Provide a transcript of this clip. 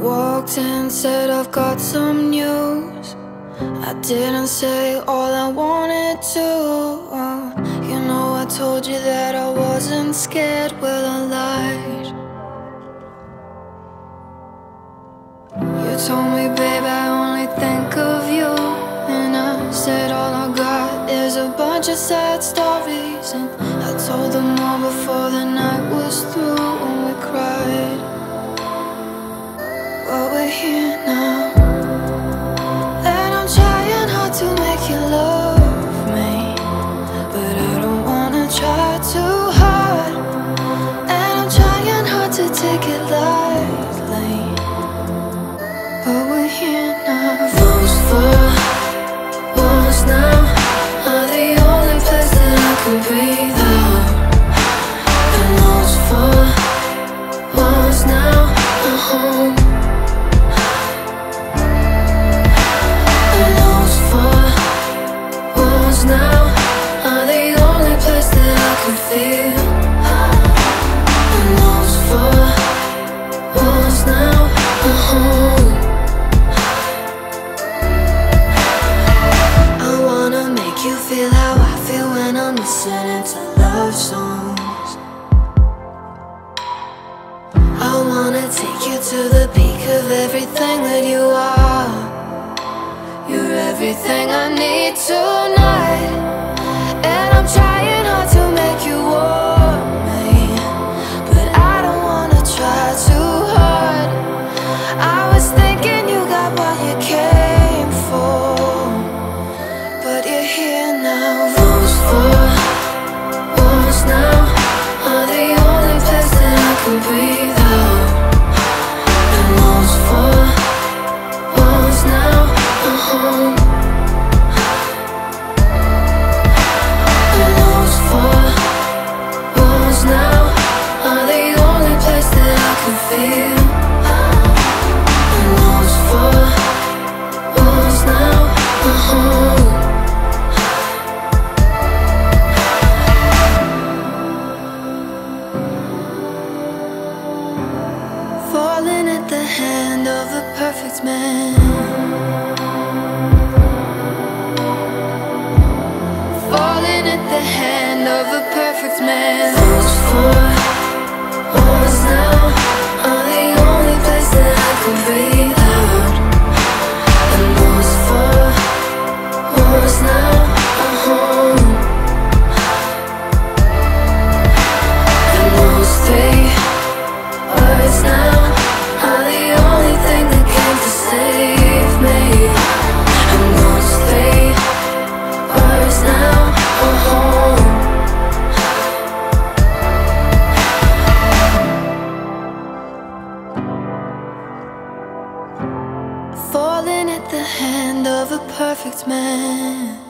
walked in, said I've got some news. I didn't say all I wanted to. You know, I told you that I wasn't scared, well, I lied. You told me, babe, I only think of you. And I said, all I got is a bunch of sad stories. And I told them all before feel how I feel when I'm listening to love songs. Take you to the peak of everything that you are. You're everything I need tonight. And I'm trying hard to make you want me. But I don't wanna try too hard. I was thinking you got what you came for. But you're here now. Those four walls now are the only place that I can breathe Falling at the hand of the perfect man. Falling at the hand of the perfect man. Those four Falling at the hand of a perfect man.